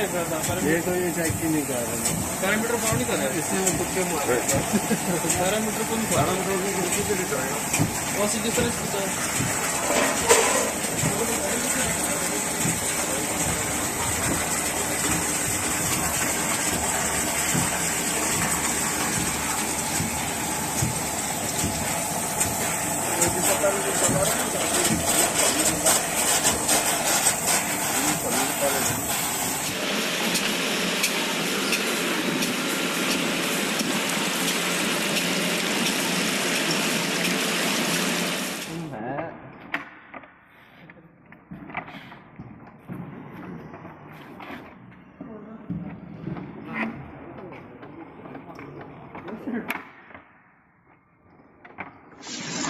ये तो ये चेक ही। नहीं कर रहे पैरामीटर फाउंड नहीं कर रहा है। इसने तुक्के मारे पैरामीटर को नहीं पैरामीटर की गिनती पे दिखाएगा और सीधे सर Hãy subscribe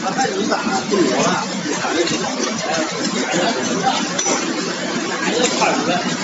他还能打动我你看这人哎你看这人啊你看这胖子